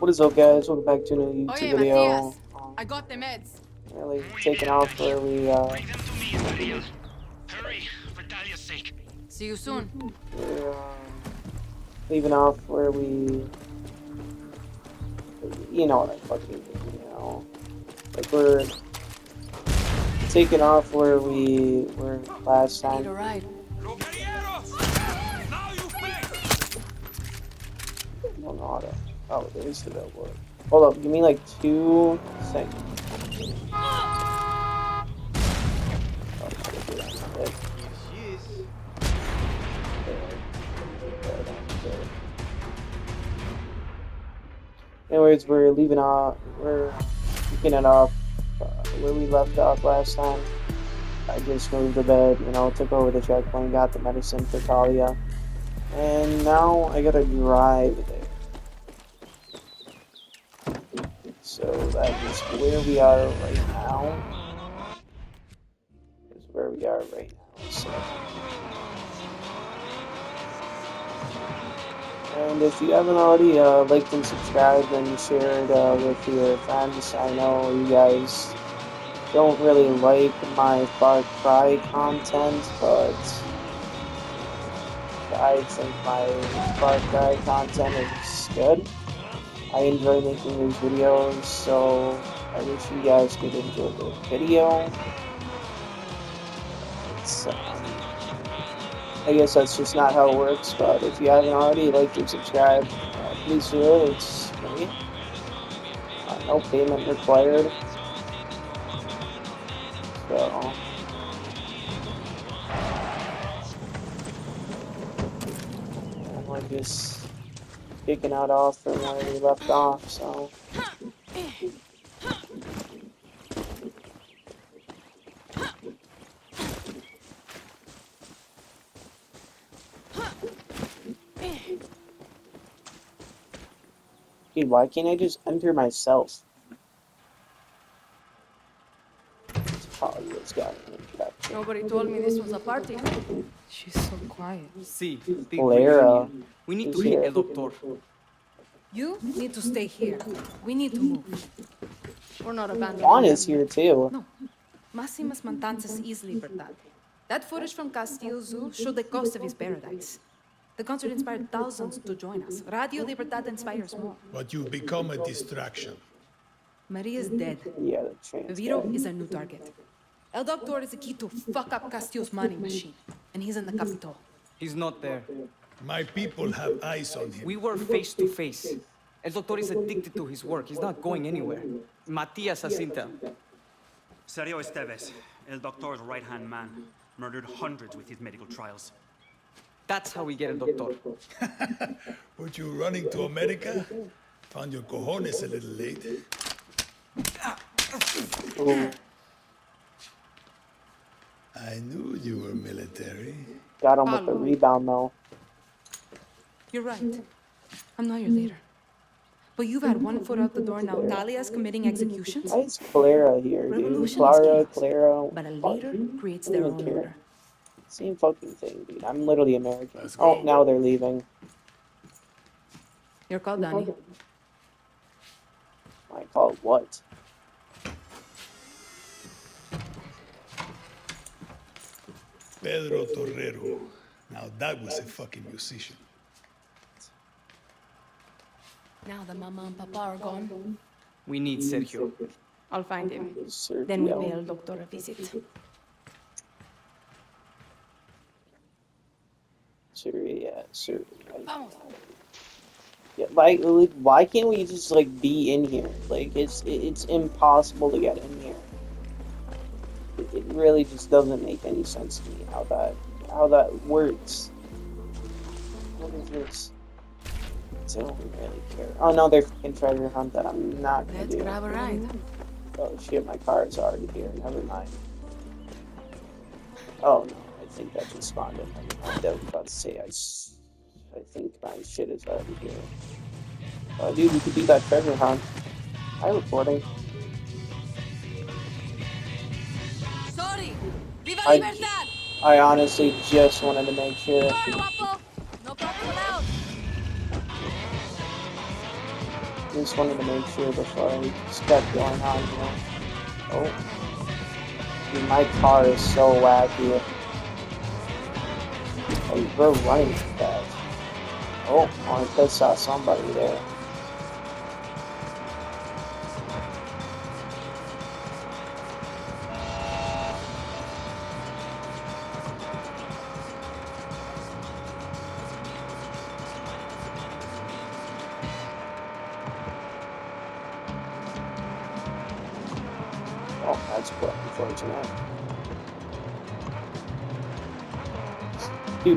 What is up, guys? Welcome back to a new YouTube Oye, video. Um, I got the meds. really taking off where we uh, Bring them to me. Hurry, for Dahlia's sake. See you soon. we're um, leaving off where we, you know what I fucking mean, you know, like we're taking off where we were last Need time. ride. I Oh, there is the billboard. Hold up, you mean like two seconds? Oh, that quick. Anyways, we're leaving off. We're picking it off uh, where we left off last time. I just moved the bed, you know, took over the checkpoint, got the medicine for Talia, and now I gotta drive there. So that is where we are right now. Is where we are right now. So. And if you haven't already uh, liked and subscribed and shared uh, with your friends, I know you guys don't really like my Far Cry content, but I think my Far Cry content is good. I enjoy making these videos, so I wish you guys could enjoy the video. Um, I guess that's just not how it works, but if you haven't already, like and subscribe, uh, please do it. It's free. Uh, no payment required. So. We're just kicking out off from where we left off, so. Dude, why can't I just enter myself? Nobody told me this was a party. She's so quiet. Sí, big Clara. We need to is hit here. El Doctor. You need to stay here. We need to move. We're not abandoning Juan is here too. No. Máximas Matanzas is Libertad. That footage from Castillo Zoo showed the cost of his paradise. The concert inspired thousands to join us. Radio Libertad inspires more. But you've become a distraction. Maria's dead. Yeah, the trans Viro is a new target. El Doctor is the key to fuck up Castillo's money machine. And he's in the Capitol. He's not there. My people have eyes on him. We were face to face. El Doctor is addicted to his work. He's not going anywhere. Matias Jacinta. Sergio Esteves, El Doctor's right-hand man, murdered hundreds with his medical trials. That's how we get El Doctor. Were you running to America? Found your cojones a little late. Ooh, I knew you were military. got him with the rebound though. You're right. I'm not your leader. But you've had one foot out the door now. Talia's committing executions. Why is Clara here, dude? Clara. Clara. But a leader dude. creates their own care. order. Same fucking thing, dude. I'm literally American. Let's Oh, go. now they're leaving. You're called Dani. I call it what? Pedro Torrero. Now that was a fucking musician. Now that Mama and Papa are gone, We need Sergio. I'll find him. Sergio. Then we pay El Doctor a visit. Sergio, yeah, Sergio. Vamos. Yeah, like, like, why can't we just like be in here? Like, it's it's impossible to get in here. It, it really just doesn't make any sense to me how that how that works. What is this? I don't really care. Oh no, they're fucking treasure hunt that I'm not gonna Let's do. grab a ride. Oh shit, my car is already here. Never mind. Oh no, I think that just spawned in. I was about to say I, I think my shit is already here. Oh dude, we could do that treasure hunt. I'm recording. I- I honestly just wanted to make sure. Sorry, guapo. No problem allowed. just wanted to make sure before I just kept going on here. Oh. Dude, my car is so wacky. Oh, we're running fast. Oh, I just saw somebody there.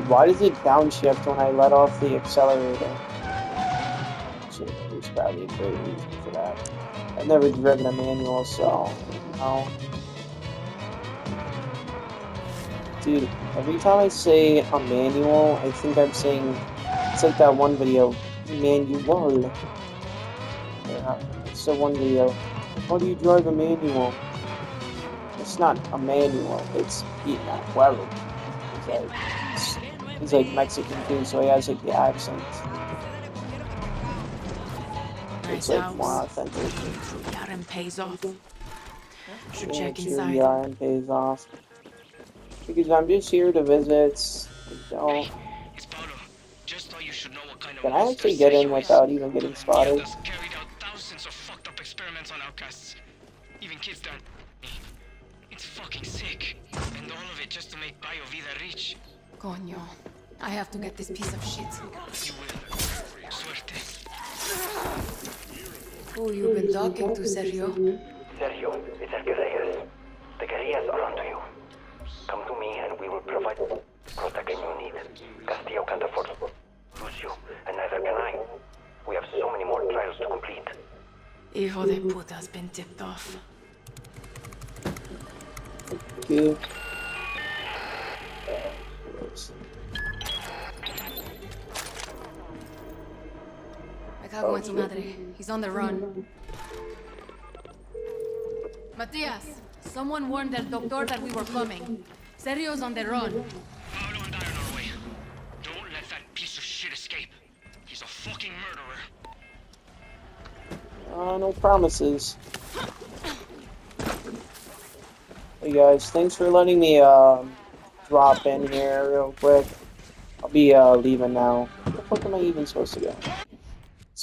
Dude, why does it downshift when I let off the accelerator? Shit, there's probably a great reason for that. I've never driven a manual, so. Dude, every time I say a manual, I think I'm saying, it's like that one video, manual. Yeah, it's the one video. How do you drive a manual? It's not a manual, it's well. It's like, it's, he's like Mexican too, so he has like the accent. It's like more authentic. Yaran pays off. Should Yeah, check inside. Yeah, and pays off. Because I'm just here to visit. Don't. It's Paolo. Just thought you should know what kind of Can I actually get in without even getting spotted? has carried out thousands of fucked up experiments on outcasts. Even kids that It's fucking sick. And all of it just to make Bio Vida rich. Coño. I have to get this piece of shit. You will. Who you been talking to, Sergio? Sergio, it's El Reyes. The guerrillas are onto you. Come to me and we will provide protection you need. Castillo can't afford to lose you, and neither can I. We have so many more trials to complete. Hijo de puta's been tipped off. You. Cago en su madre. He's on the run. Matias, someone warned El Doctor that we were coming. Sergio's on the run. Paolo and I are on our way. Don't let that piece of shit escape. He's a fucking murderer. Uh, no promises. Hey guys, thanks for letting me um, drop in here real quick. I'll be uh, leaving now. Where the fuck am I even supposed to go?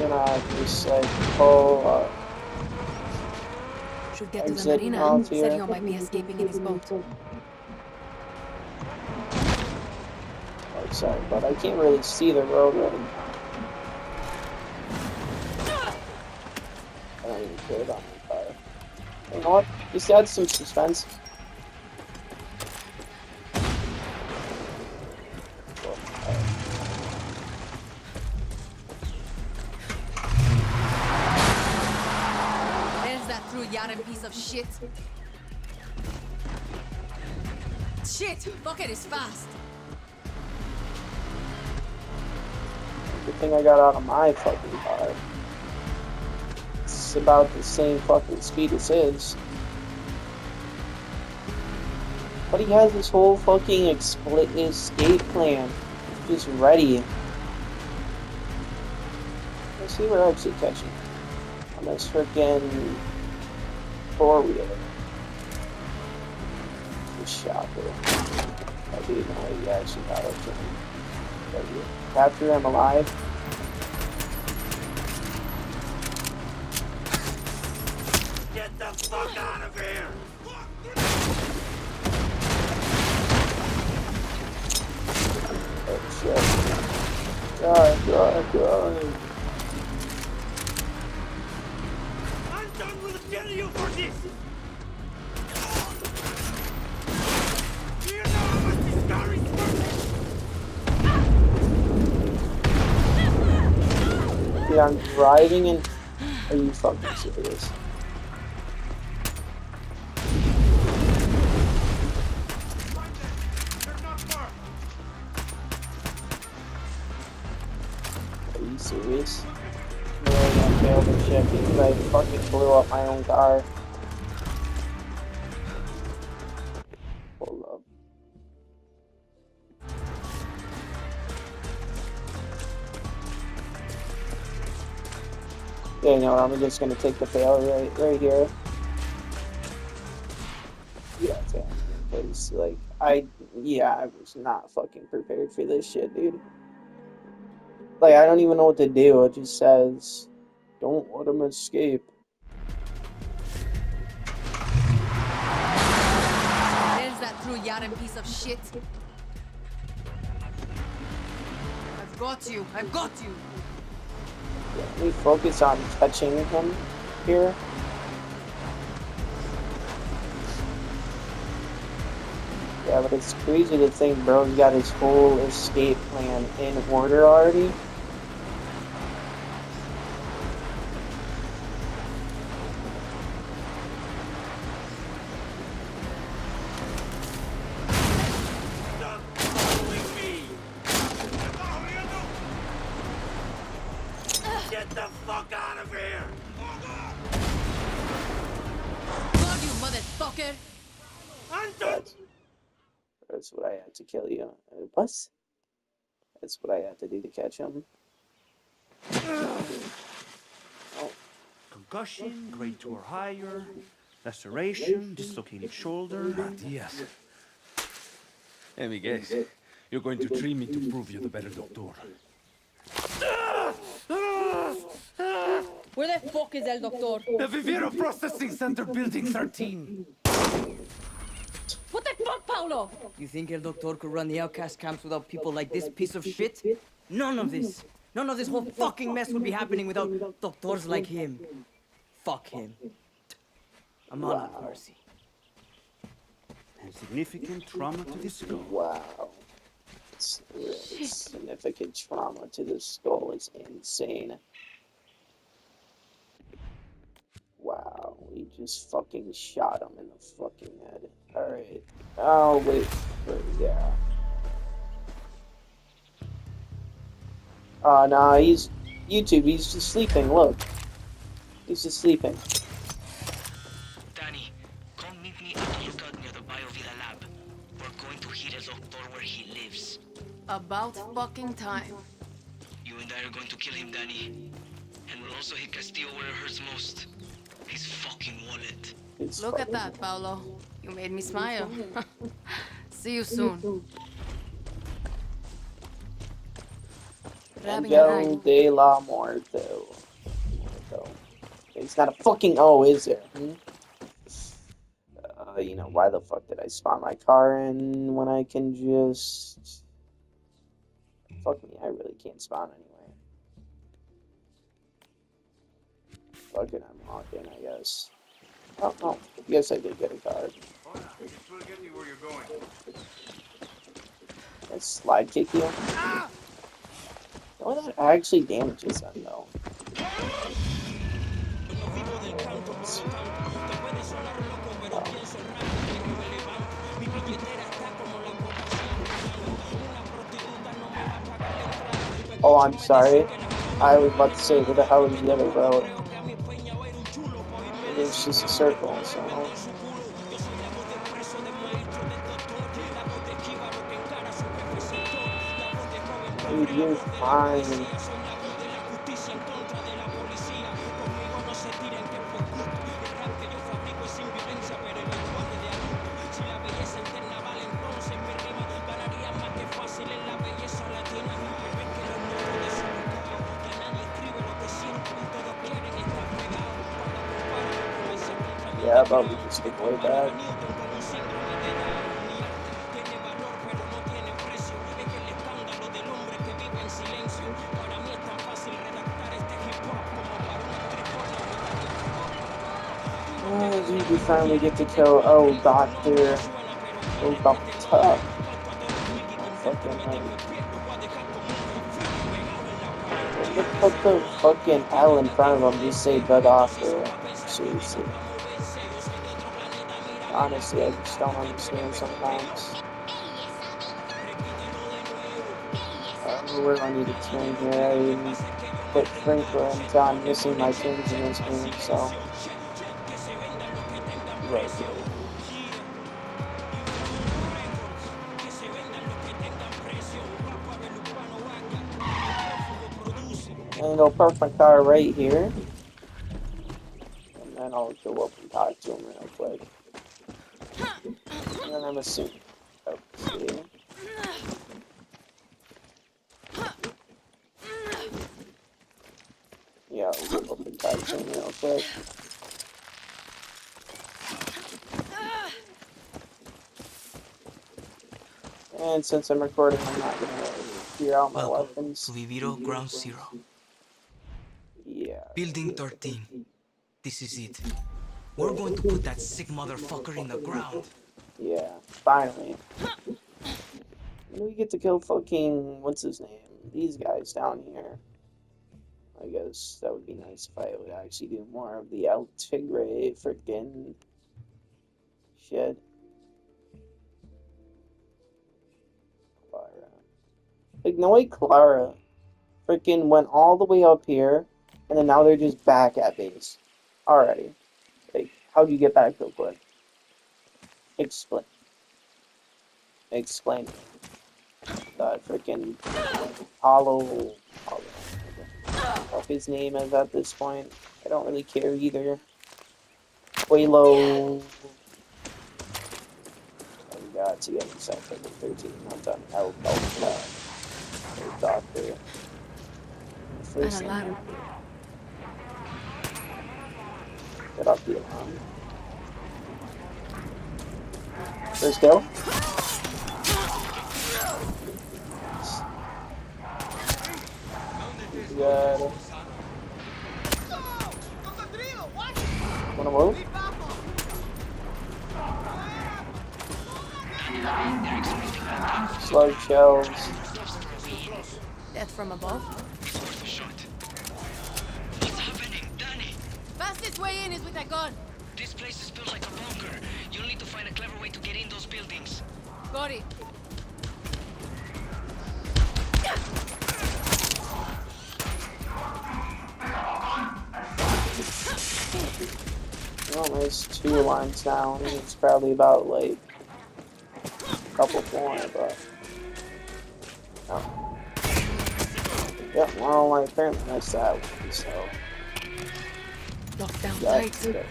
gonna just like pull uh, Should get to the marina. here. Sergio might be escaping in his boat. Oh, sorry, but I can't really see the road right now. I don't even care about my car. You know what? Just add some suspense. Bucket is fast. Good thing I got out of my fucking car. It's about the same fucking speed as his. But he has this whole fucking escape plan just ready. Let's see what actually catching on this freaking four wheeler. Shocker. He actually got it to me. But yeah, Capture him alive. Get the fuck out of here! Oh shit. God, God, God. I'm driving and. Are you fucking serious? Are you serious? I'm shit because I fucking blew up my own car. Yeah, you know what? I'm just gonna take the fail right, right here. Yeah, fail. Because, like, I, yeah, I was not fucking prepared for this shit, dude. Like, I don't even know what to do. It just says, don't let him escape. There's that true Yaran piece of shit. I've got you. I've got you. Me focus on touching him here. Yeah, but it's crazy to think bro's got his whole escape plan in order already. That's, that's what I had to kill you. Uh, What? That's what I had to do to catch him. Concussion, grade two or higher, laceration, dislocated shoulder. Yes. Let me guess. You're going to treat me to prove you're the better doctor. Where the fuck is El Doctor? The Viviro Processing Center, Building 13. What the fuck, Paolo? You think El Doctor could run the outcast camps without people like this piece of shit? None of this. None of this whole fucking mess would be happening without doctors like him. Fuck him. I'm on with mercy. And significant trauma to the skull. Wow. It's really significant trauma to the skull is insane. Wow, we just fucking shot him in the fucking head. Alright. Oh, wait. for- Yeah. Uh, nah, he's. YouTube, he's just sleeping, look. He's just sleeping. Dani, come meet me at the lookout near the Biovida lab. We're going to hit a doctor where he lives. About fucking time. You and I are going to kill him, Dani. And we'll also hit Castillo where it hurts most. His fucking wallet. It's Look at that, Paolo. You made me smile. See you soon. Grabbing Angel de la Muerto. Muerto. It's not a fucking O, is there? Hmm? Uh, you know, why the fuck did I spawn my car in when I can just... Fuck me, I really can't spawn anywhere. Fuck it, I'm I guess. Oh, no, yes I did get a car. Let's slide kick you. Oh, that actually damages them, though. Oh, I'm sorry. I was about to say, where the hell is the other road? It's just a circle, so. You're fine. But we can skip way back. Dude, we finally get to kill. Oh, Doctor. Oh, Doctor. Fucking. Just put the fucking L in front of him. Just say bug off or seriously. Honestly, I just don't understand sometimes. I don't know where I need to turn here. I even put Sprinkler until I'm missing my turns in this game, so. Right here. And park my car right here. And then I'll go up and talk to him real quick. And then I'm assuming. See. Yeah, I'll go up and talk real quick. And since I'm recording, I'm not gonna figure out my Welcome weapons. to Viviro Ground Zero. Yeah. Building 13. This is it. We're going to put that sick motherfucker in the ground. Yeah, finally. We get to kill fucking what's his name? These guys down here. I guess that would be nice if I would actually do more of the El Tigre freaking shit. Clara. Like Clara freaking went all the way up here and then now they're just back at base. Alrighty. Like, how'd you get back so quick? Explain. Explain. That freaking Hollow. Hollow. What his name is at this point. I don't really care either. Quelo. Oh, we got to get himself like a 13 month on help. help doctor. First thing- Get off the alarm. First kill. Good. Wanna move? Slug shells. Death from above. What's happening? Dani! Fastest way in is with a gun. Find a clever way to get in those buildings. Got it. Well, there's two lines down. It's probably about like a couple more, but no. Yep, well, I apparently missed that one, so Locked down got tight. to,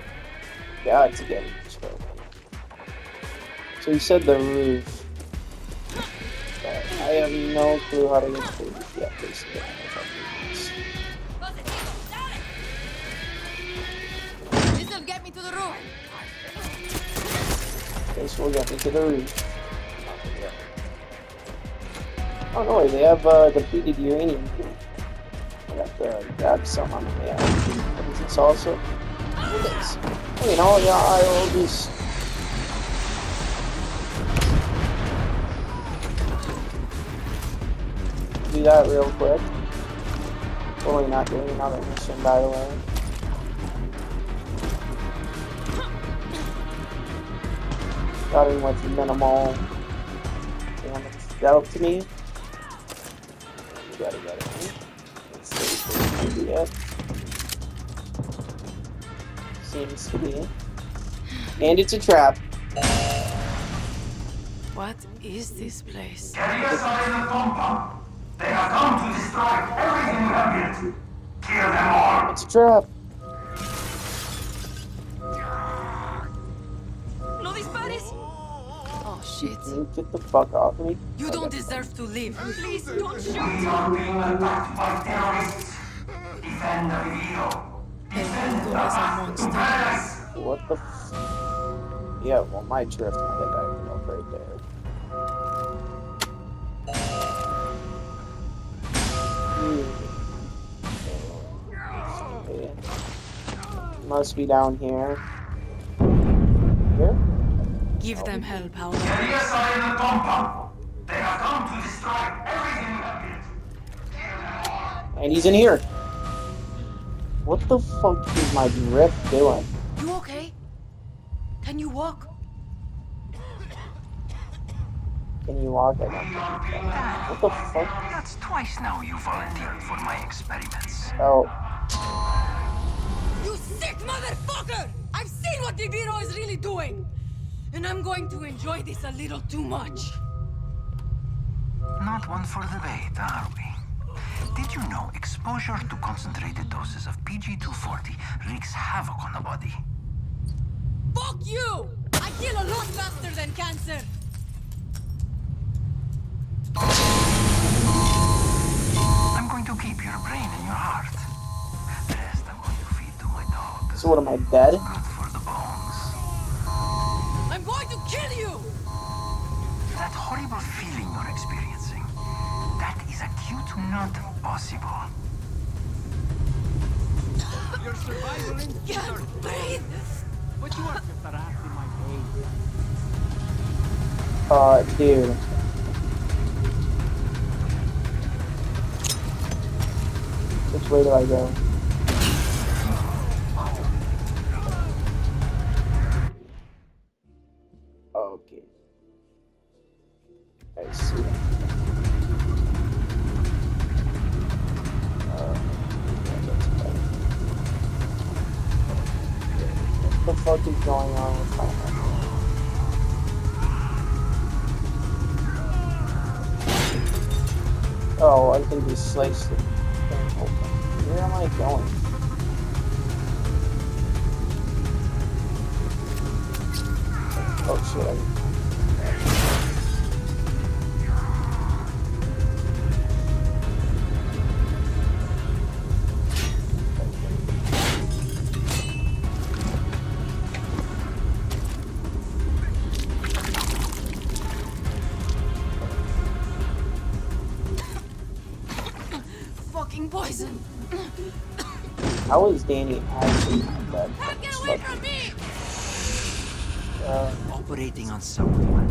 got to get in this building. So you said the roof, but I have no clue how to get to the roof yet, basically. I don't know if I can do this. This'll get me to the roof. This will get me to the roof. Oh no, they have uh, depleted uranium. I got to grab some on the way out. What is this also? What is this? Oh, you know, yeah, I will Do that real quick. Totally not doing another mission, by the way. Starting with minimal damage dealt to me. We gotta get it. Let's see if we can do that. Seems to be. And it's a trap. What is this place? Carriers are the compound. They have come to destroy everything we have built. Kill them all. It's a trap. No dispares. Oh shit. Can you get the fuck off me? You don't deserve to live. Please don't shoot. We are being attacked by terrorists. Defend the Viviro. El mundo is a monster. Paradise. What the f- Yeah, well, my drift might have died up right there. Hmm. Must be down here. Here? Give them hell, Paolo. Carriers are in the compound. They have come to destroy everything we have built. Kill them all. And he's in here. What the fuck is my drift doing? You okay? Can you walk? Can you walk? I don't What the fuck? That's twice now you volunteered for my experiments. Oh, You sick motherfucker! I've seen what the Bureau is really doing! And I'm going to enjoy this a little too much. Not one for the debate, are we? Did you know exposure to concentrated doses of PG-240 wreaks havoc on the body? Fuck you! I kill a lot faster than cancer! I'm going to keep your brain in your heart. The rest I'm going to feed to my dog. so what am I dead? Good for the bones. I'm going to kill you! That horrible feeling you're experiencing, that is acute, not possible. Your survival instincts are Can't breathe! but you are just a rat in my cage. Uh, dude. Which way do I go? Okay. I see. Uh. What the fuck is going on with my Oh, I can just slice the thing open. Where am I going? Oh shit. Is Dani actually not dead? Get away from me! Uh, Operating on someone.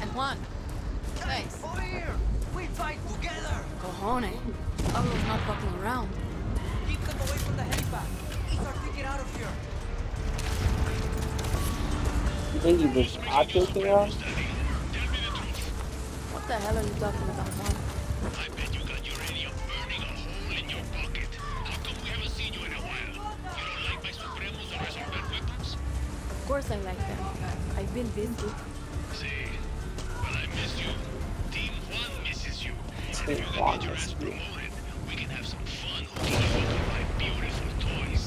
And Juan. Thanks. Over here! We fight together! Cojones. Pablo's not fucking around. Keep them away from the helipad. Get our ticket out of here. you think he was not joking around? What the hell are you talking about, Juan? I bet you got uranium burning a hole in your pocket. How come we haven't seen you in a while? You don't like my Supremos or resolver weapons? Of course I like them. I've been busy. Misses ass you. promoted, we can have some fun hooking you up with my beautiful toys.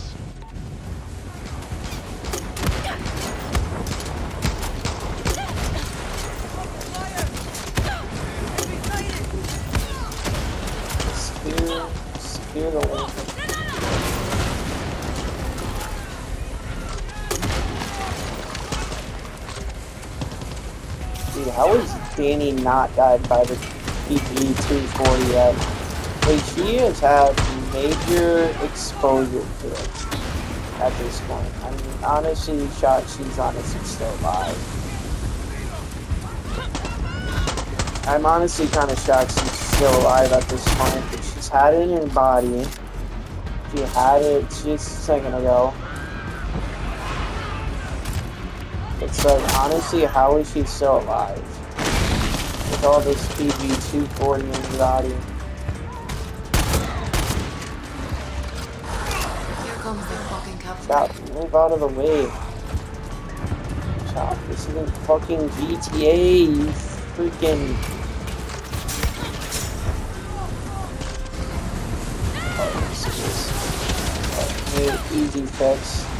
Spear, spear the link. Dude, how is Dani not died by the PG-240 yet? Like, she has had major exposure to it at this point. I'm honestly shocked she's honestly still alive. I'm honestly kind of shocked she's still alive at this point. But she's had it in her body. She had it just a second ago. It's like, honestly, how is she still alive? All this PG-240 in his body. Here comes the fucking. Chop, move out of the way. Chop, this isn't fucking GTA, you freaking... Oh, this is just... Oh, easy fix.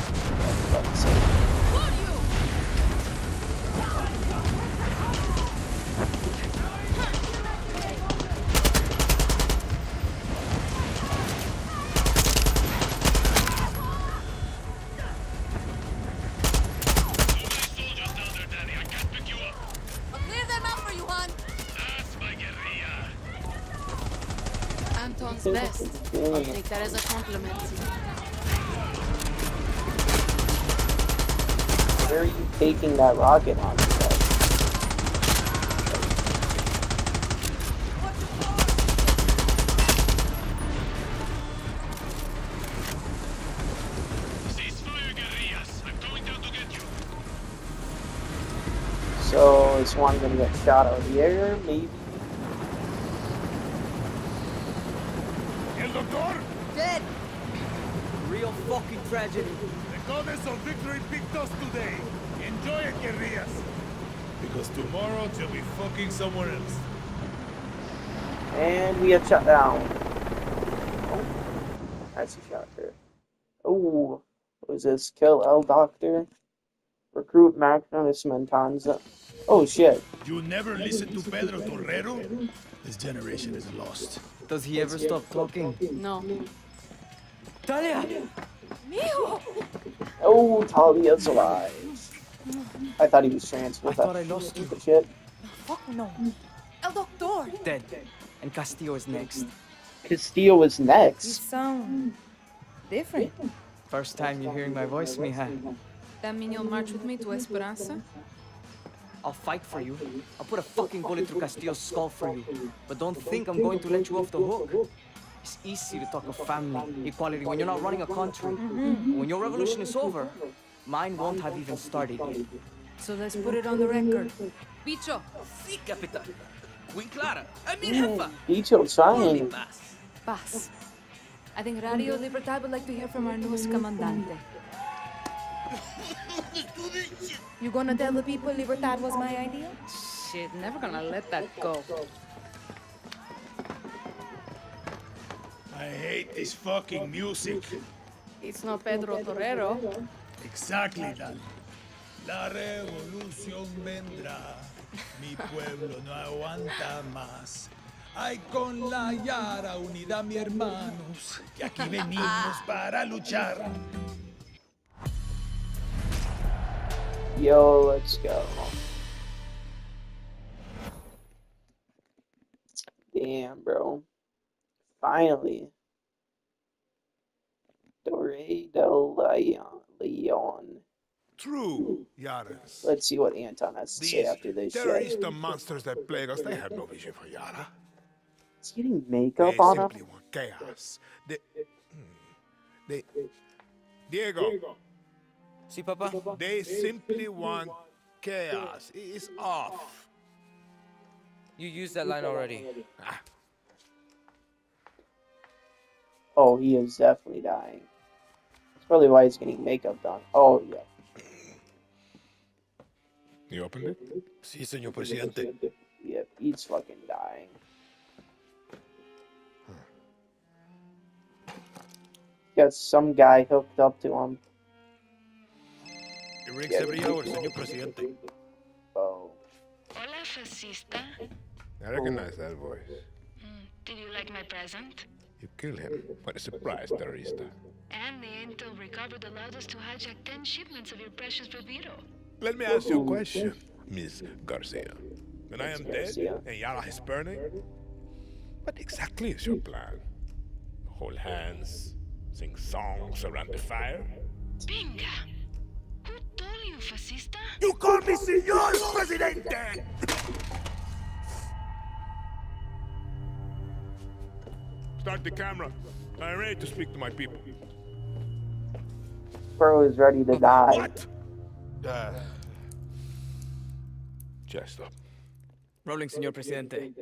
Rocket on? So is one gonna get shot out of air? Maybe. El doctor? Dead! Real fucking tragedy. The goddess of victory picked us today. Enjoy it, guerrillas. Because tomorrow she'll be fucking somewhere else. And we have shut down. Oh, that's a shot there. Oh, what was this? Kill El Doctor. Recruit Maximus Montanza. Oh shit. You never listen to Pedro Torrero? This generation is lost. Does he ever stop talking? No. Talia! Mijo! Oh, Talia's alive. I thought he was transferred. I thought I lost you. Shit. Fuck no. El Doctor! Dead. And Castillo is next. Castillo is next. You sound different. First time you're hearing my voice, mija. That mean you'll march with me to Esperanza? I'll fight for you. I'll put a fucking bullet through Castillo's skull for you. But don't think I'm going to let you off the hook. It's easy to talk of family, equality when you're not running a country. Mm-hmm. When your revolution is over, mine won't have even started yet. So let's put it on the record. Bicho, Sí, capitán. Muy clara. I mean, mm, jefa. Bicho trying. paz. I think Radio Libertad would like to hear from our newest comandante. You gonna tell the people Libertad was my idea? Shit, never gonna let that go. I hate this fucking music. It's not Pedro Torero. Exactly that. La revolución vendrá. Mi pueblo no aguanta más. Ay, con la Yara, unidad, mi hermanos. Que aquí venimos para luchar. Yo, let's go. Damn, bro. Finally. Dore del Leon. Leon. True, Yaras. Let's see what Anton has to say after this shit. terrorist monsters that plague us, they have no vision for Yara. He's getting makeup They on him. simply want chaos. They, hmm, they, Diego. See, Papa? They simply want chaos. It's off. You used that line already. Oh, he is definitely dying. That's probably why he's getting makeup done. Oh, yeah. You opened it? Sí, señor presidente. Yep, he's fucking dying. Got some guy hooked up to him. It rings every hour, señor presidente. Oh. Hola, fascista. I recognize that voice. Mm, did you like my present? You kill him. What a surprise, terrorista. And the intel recovered allowed us to hijack 10 shipments of your precious Pepito. Let me ask you a mm-hmm. question, Miss Garcia. When I am dead Garcia. and Yara is burning, what exactly is your plan? Hold hands, sing songs around the fire? Binga! Who told you, fascista? You call me Señor Presidente! Start the camera. I'm ready to speak to my people. Bro is ready to die. What? Uh, chest up. Rolling, Senor Presidente.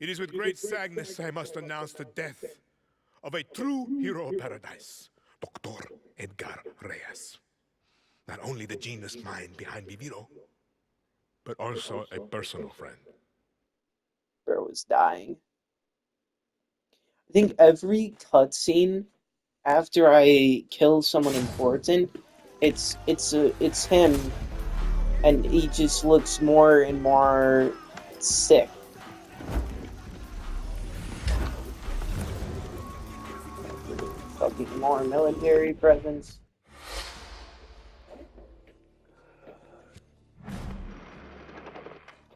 It is with great sadness I must announce the death of a true hero of paradise, Dr. Edgar Reyes. Not only the genius mind behind Viviro, but also a personal friend. Bro was dying. I think every cutscene after I kill someone important, it's it's a, it's him, and he just looks more and more sick. Fucking more military presence.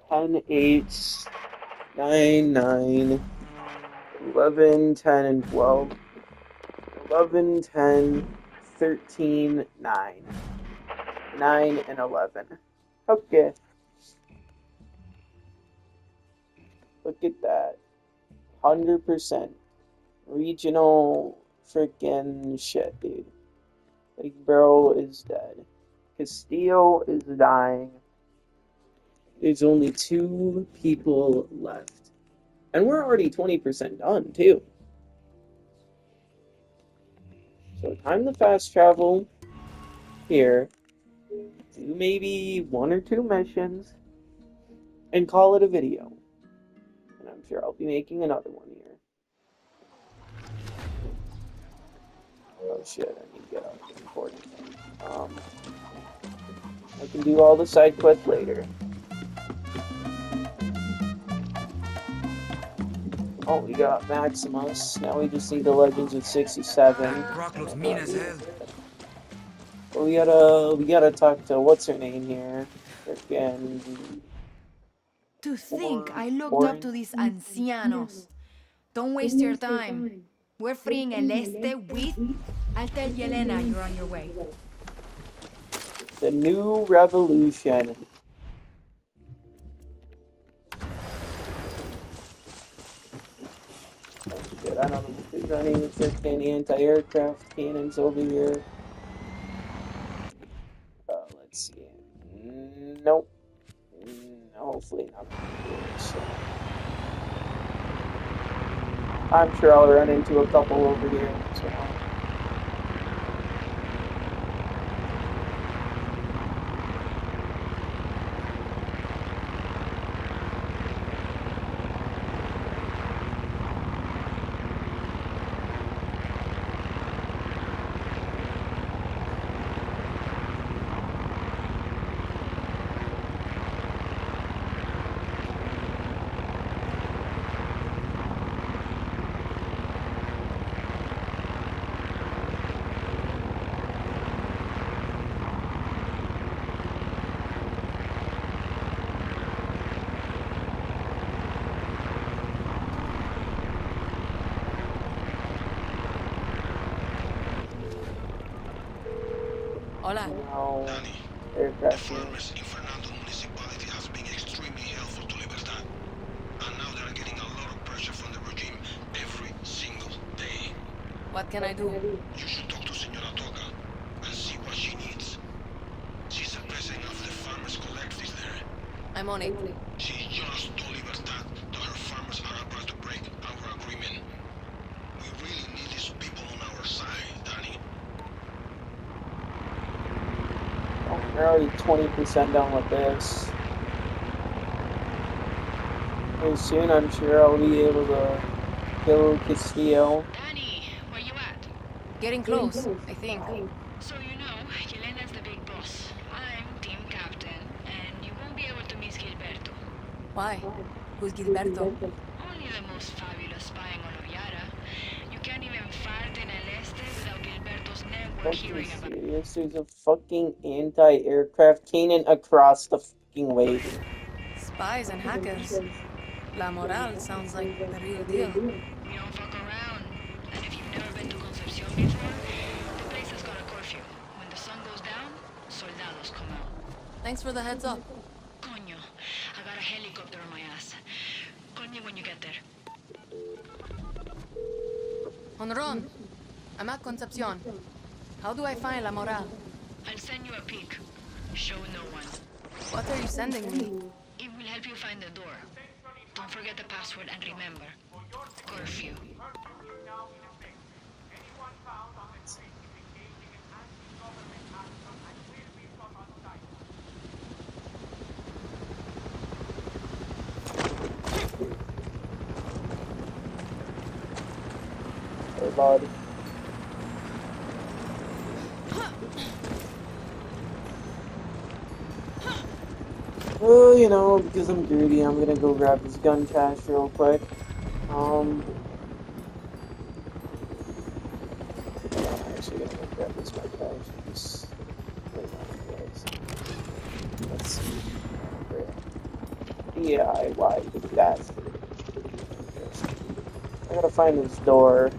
Ten, eight, nine, nine, eleven, ten, and twelve. 11, 10, 13, 9. 9 and 11. Okay. Look at that. 100% regional freaking shit, dude. Like, bro is dead. Castillo is dying. There's only two people left. And we're already 20% done, too. So time to fast travel here, do maybe one or two missions, and call it a video. And I'm sure I'll be making another one here. Oh shit, I need to get out the important thing. Um, I can do all the side quests later. Oh, we got Máximas. Now we just need the Legends of 67. Rock looks mean as hell. Well, we gotta, we gotta talk to what's her name here. Frickin' To think I looked up to these ancianos. Don't waste your time. We're freeing El Este with. I'll tell Yelena you're on your way. the new revolution. There's any freaking anti-aircraft cannons over here. Uh, let's see. Nope. Mm, Hopefully not. So. I'm sure I'll run into a couple over here. So. Hola. Now, aircraft Farmers in Fernando municipality has been extremely helpful to Libertad. And now they're getting a lot of pressure from the regime every single day. What can I do? You should talk to Senora Toga and see what she needs. She's the president of the farmers collectives there. I'm on it. She just told Libertad that her farmers are about to break our agreement. We really need these people on our side, Dani. Oh, we're already 20% done with this. Very soon, I'm sure I'll be able to kill Castillo. Getting close, I think. So you know, Yelena's the big boss. I'm team captain, and you won't be able to miss Gilberto. Why? Who's Gilberto? Only the most fabulous spy in all of Yara. You can't even fart in El Este without Gilberto's network Don't hearing about serious. There's a fucking anti-aircraft cannon across the fucking way. Spies and hackers. La Moral sounds like the real deal. We don't fuck around. And if you've never been to Concepcion before, the place has got a curfew. When the sun goes down, soldados come out. Thanks for the heads up. Coño, I got a helicopter on my ass. Call me when you get there. Honron, I'm at Concepcion. How do I find La Moral? I'll send you a pic. Show no one. What are you sending me? It will help you find the door. Don't forget the password and remember, curfew. Oh, you know, because I'm greedy, I'm gonna go grab this gun cache real quick. Um. I'm actually gonna go grab this. Let's see. DIY disaster. I gotta find this door.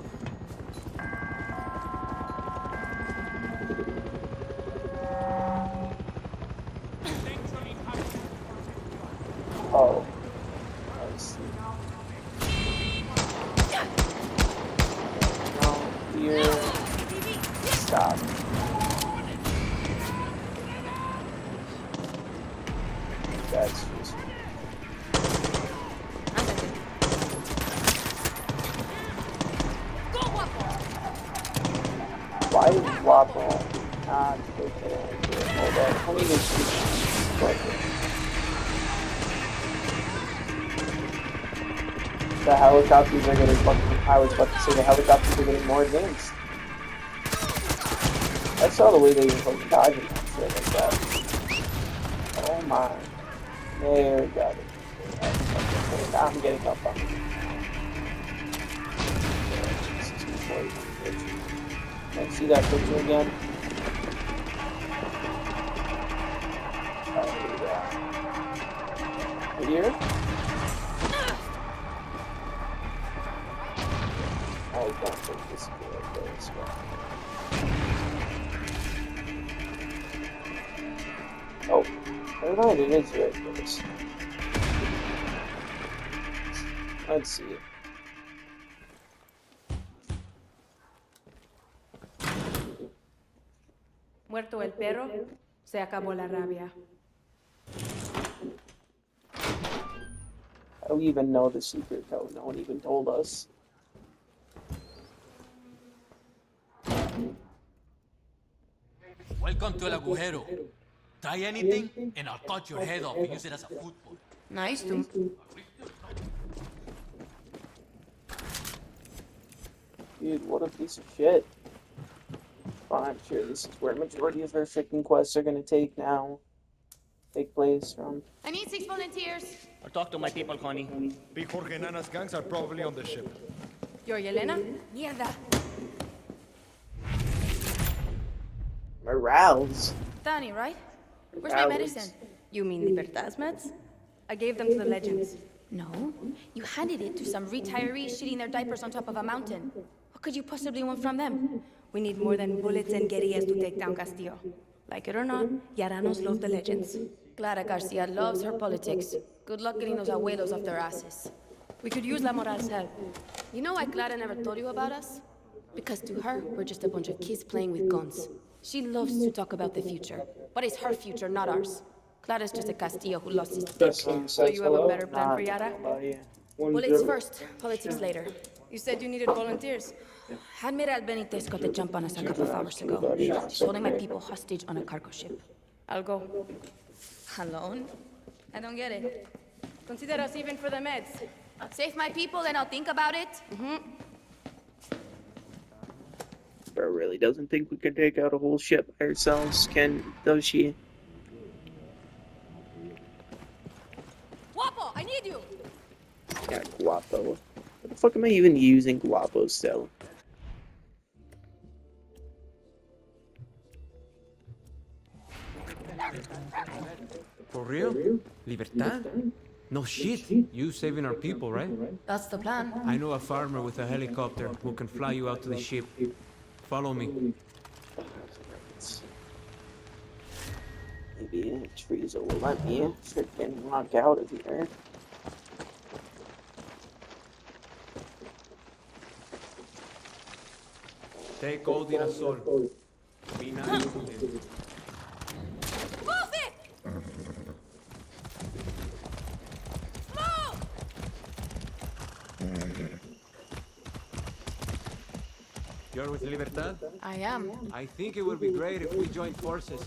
Helicopters are getting fucking. I was about to say the helicopters are getting more advanced. I saw the way they were fucking dodging that shit like that. Oh my. There we got it. I'm getting up on I see that picture again? Oh, yeah. Right here? Don't think this is good this one. Oh, never mind, it is very close. Let's see. Muerto el perro, se acabó la rabia. How do we even know the secret code? No one even told us. Welcome to El Agujero. Try anything, and I'll cut your head off and use it as a football. Nice to. Dude, what a piece of shit. Well, I'm sure this is where majority of our freaking quests are gonna take now. Take place from. I need six volunteers. I'll talk to my people, Connie. Big Jorge Nana's gangs are probably on the ship. You're Yelena? Mierda. Morales. Dani, right? Where's my medicine? You mean Libertad's meds? I gave them to the legends. No, you handed it to some retirees shitting their diapers on top of a mountain. What could you possibly want from them? We need more than bullets and guerrillas to take down Castillo. Like it or not, Yaranos love the legends. Clara Garcia loves her politics. Good luck getting those abuelos off their asses. We could use La Moral's help. You know why Clara never told you about us? Because to her, we're just a bunch of kids playing with guns. She loves to talk about the future, but it's her future, not ours. Clara's just a Castillo who lost his dick. Justin So you have a better plan Nah, for Yara? yeah. One Bullets first, politics later. You said you needed volunteers. Admiral Benitez got the jump on us a couple of hours ago. He's holding my people hostage on a cargo ship. I'll go. Alone? I don't get it. Consider us even for the meds. I'll save my people and I'll think about it. Mm-hmm. Bro really doesn't think we can take out a whole ship by ourselves, can does she? Guapo, I need you! Yeah, Guapo. What the fuck am I even using Guapo still? For real? Libertad? No shit. You saving our people, right? That's the plan. I know a farmer with a helicopter who can fly you out to the ship. Follow me. Maybe Teresa will let me freaking walk out of here. Take Gold in a soul. Be nice to him. Move it! You're with Libertad? I am. I think it would be great if we joined forces.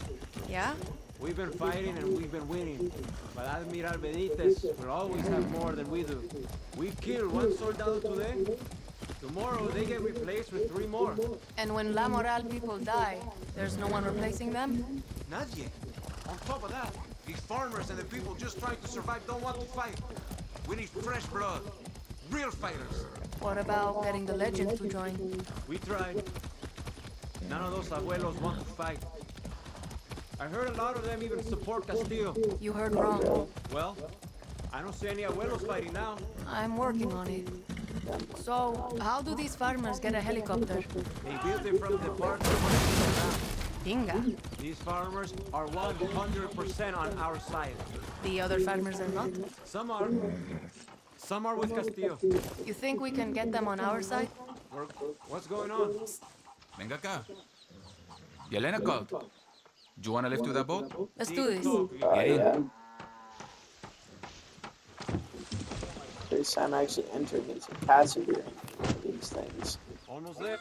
Yeah? We've been fighting and we've been winning. But Admiral Benitez will always have more than we do. We kill one soldado today. Tomorrow they get replaced with three more. And when La Moral people die, there's no one replacing them? Nadie. On top of that, these farmers and the people just trying to survive don't want to fight. We need fresh blood. Real fighters. What about getting the legends to join? We tried. None of those abuelos want to fight. I heard a lot of them even support Castillo. You heard wrong. Well, I don't see any abuelos fighting now. I'm working on it. So, how do these farmers get a helicopter? They built it from the what Pinga. These farmers are 100% on our side. The other farmers are not? Some are. Some are with Castillo. You think we can get them on our side? We're- What's going on? Venga acá. Yelena called. Do you wanna lift to that boat? Let's do this. Get in. yeah. First time actually entering as a passenger in these things. Almost there.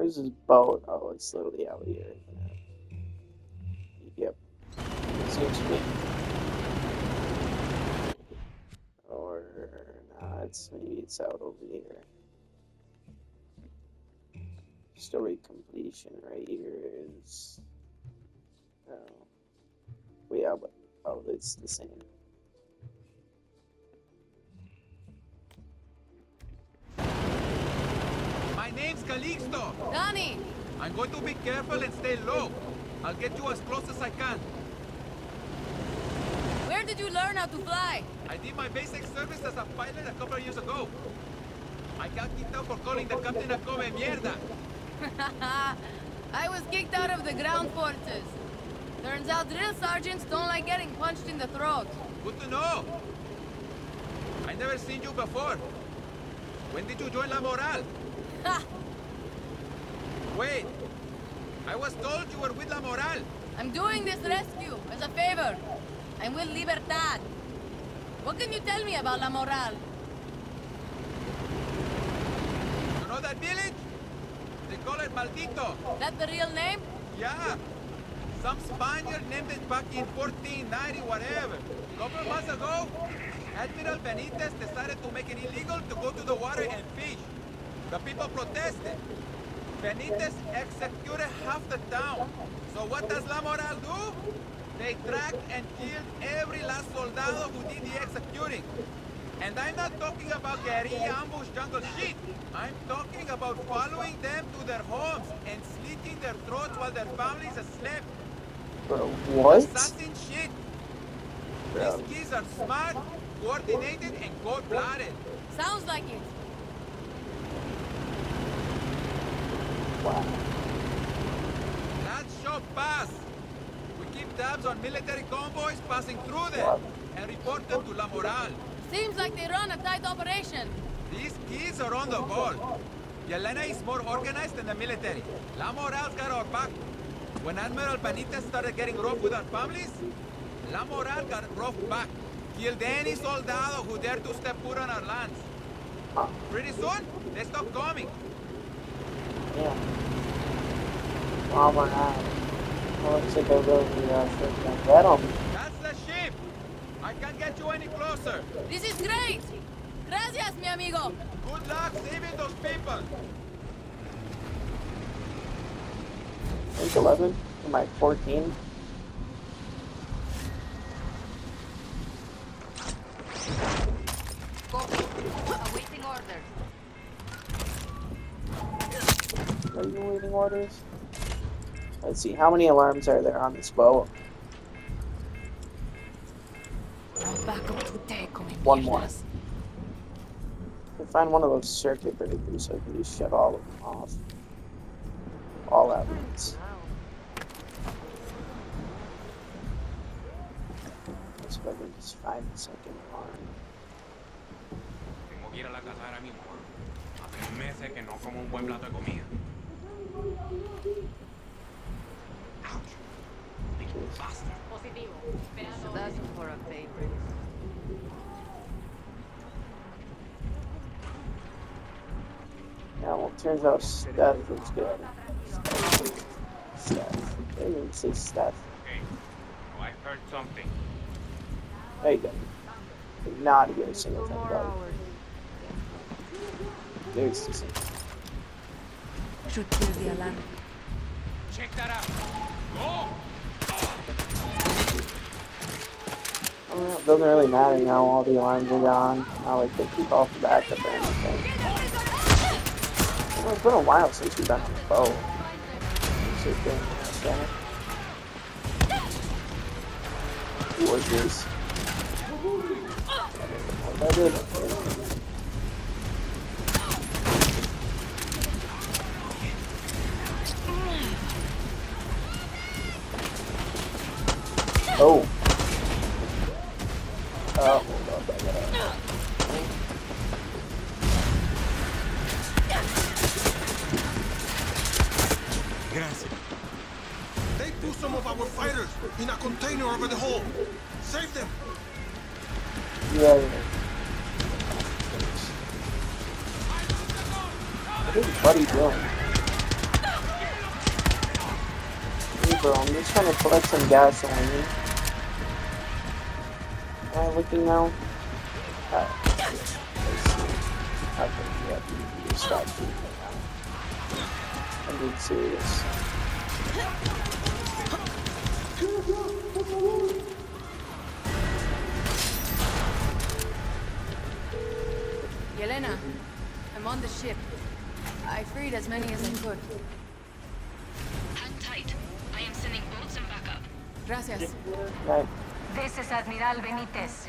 Where's his boat? Oh, it's literally out here. Yep. Seems to be. Or nah, it's maybe it's out over here. Story completion right here is. Oh. Well, yeah, but oh, it's the same. Name's Calixto. Donnie! I'm going to be careful and stay low. I'll get you as close as I can. Where did you learn how to fly? I did my basic service as a pilot a couple of years ago. I got kicked out for calling the captain a come mierda. I was kicked out of the ground forces. Turns out drill sergeants don't like getting punched in the throat. Good to know. I never seen you before. When did you join La Moral? Wait. I was told you were with La Moral. I'm doing this rescue as a favor. I'm with Libertad. What can you tell me about La Moral? You know that village? They call it Maldito. That the real name? Yeah. Some Spaniard named it back in 1490, whatever. A couple of months ago, Admiral Benitez decided to make it illegal to go to the water and fish. The people protested. Benitez executed half the town. So what does La Moral do? They tracked and killed every last soldado who did the executing. And I'm not talking about guerrilla ambush jungle shit. I'm talking about following them to their homes and slitting their throats while their families slept. Bro, what? Assassin shit. Bro. These kids are smart, coordinated, and cold-blooded. Sounds like it. Wow. That's show pass. We keep tabs on military convoys passing through there and report them to La Moral. Seems like they run a tight operation. These kids are on the ball. Yelena is more organized than the military. La Moral's got our back. When Admiral Benitez started getting rough with our families, La Moral got rough back. Killed any soldado who dared to step foot on our lands. Pretty soon, they stopped coming. Yeah. Oh my god. Well, looks like I really uh, freaking get him. That's the ship. I can't get you any closer. This is great! Gracias, mi amigo! Good luck saving those people. Rank 11? Am I 14? Awaiting orders. Are you waiting orders? Let's see, how many alarms are there on this boat? I'm back up to take on One more. I find one of those circuit breakers so I can just shut all of them off. All at once. Let's go ahead and just find the second alarm. Tengo que ir a la casa ahora mismo. Hace meses que no como un buen plato de comida. So that's for a favorite. Yeah, well, turns out Steph is good. Steph. I didn't even say Steph. Oh, I heard something. There you go. Did Not hear a single thing about it. There's the thing. Should kill the alarm. Check that out. Go! Well, it doesn't really matter now, all the alarms are gone. Not like they keep off the backup or anything. Well, it's been a while since we've okay. What is this? Oh, gasoline. Am I looking now? Uh, let's see. Okay, yeah, you, you stop doing that now. I'm being serious. Yelena, I'm on the ship. I freed as many as I could. Gracias. This is Admiral Benitez.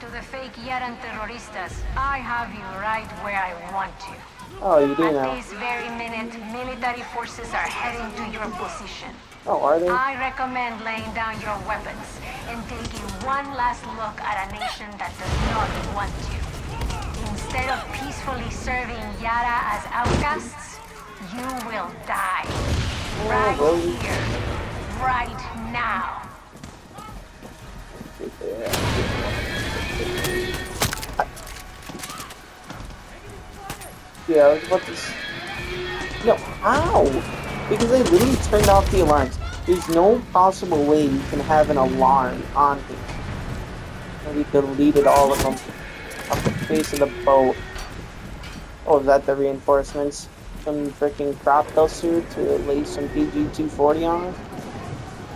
To the fake Yaran terroristas, I have you right where I want you. Oh, you do At now. this very minute, military forces are heading to your position. Oh, are they? I recommend laying down your weapons and taking one last look at a nation that does not want you. Instead of peacefully serving Yara as outcasts, you will die. Oh, right here. Right now. Yeah, I was about to. s- No, how? Because I literally turned off the alarms. There's no possible way you can have an alarm on here. And we deleted all of them off the face of the boat. Oh, is that the reinforcements? Some freaking crop duster to lay some PG-240 on?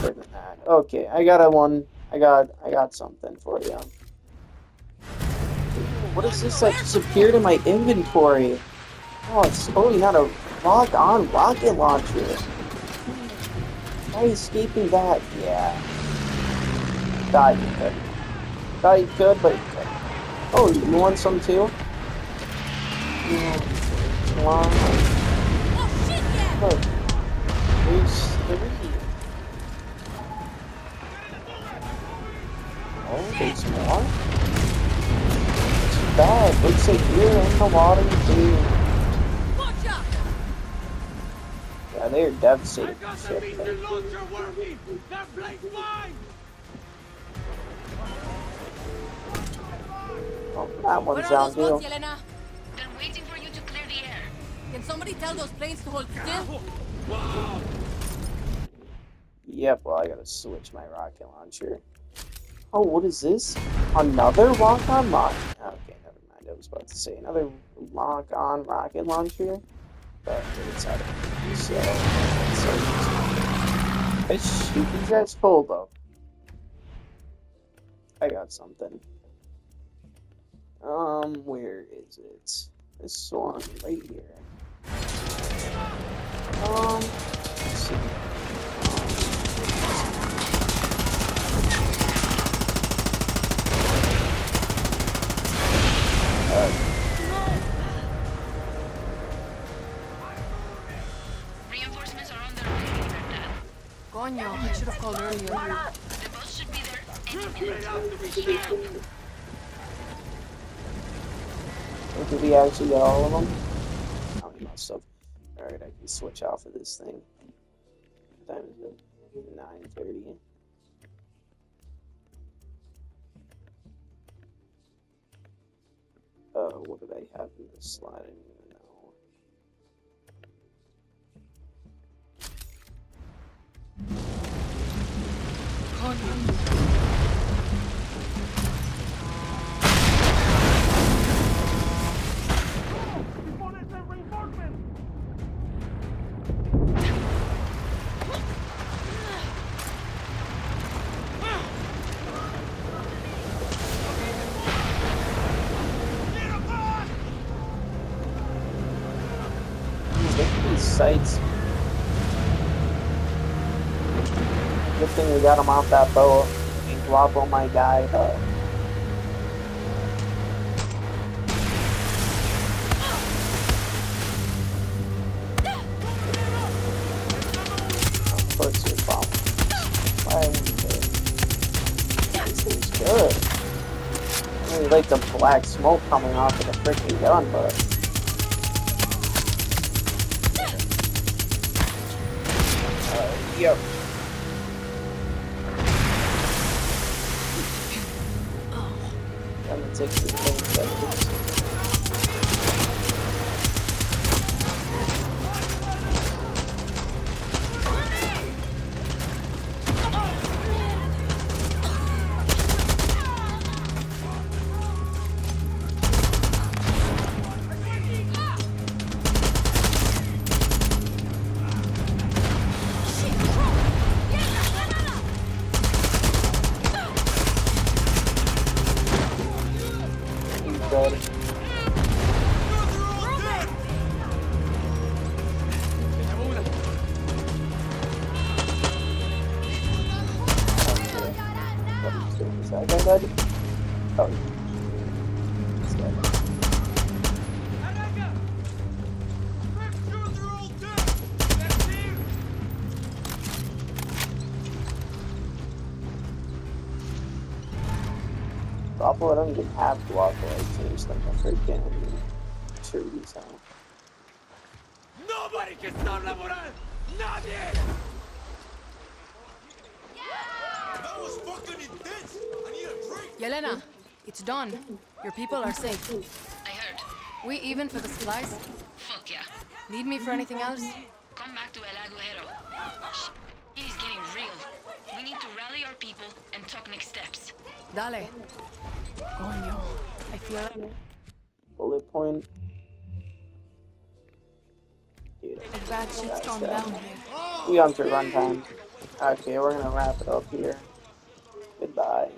haven't I? Than that. Okay, I got a one. I got, I got something for you. What is this that just appeared in my inventory? Oh, it's oh, totally not a lock-on rocket launcher. Why escaping that? Yeah. Thought you could. Thought you could, but you could. Oh, you want some too? Oh, yeah. Come on. Look. There's three. Oh, there's more? Too bad. Looks like you're in the water too. Yeah, they're devastating. Shit, but- Oh, that Where one's are down those boats, too. They're waiting for you to clear the air. Can somebody tell those planes to hold still? Yep, well, I gotta switch my rocket launcher. Oh, what is this? Another lock-on lock? Okay, never mind. I was about to say another lock-on rocket launcher. But it's out of so, so let's shoot these guys hold up. I got something. Um, where is it? This one right here. Um, Reinforcements are on their way, Libertad. Coño, I should have called earlier. The bus should be there any minute. Or did we actually get all of them? Oh, we must have. Alright, I can switch off of this thing. What time is it? 9.30. Uh, what did I have in this slide? Look Got him off that boat. And drop on my guy, though. Like the black smoke coming off of the freaking gun, but... Uh, yep. Guapo, I don't even have Guapo. It seems like a freaking tree, so. Nobody can stop la moral! Nadie! That was fucking intense! I need a drink! Yelena, it's done. Your people are safe. I heard. We even for the supplies? Fuck yeah. Need me for anything else? Come back to El Agujero. Shit is getting real. We need to rally our people and talk next steps. Dale. Coño, I feel like Bullet point. a bad shit's gone down here. We on through runtime. Okay, we're gonna wrap it up here. Goodbye.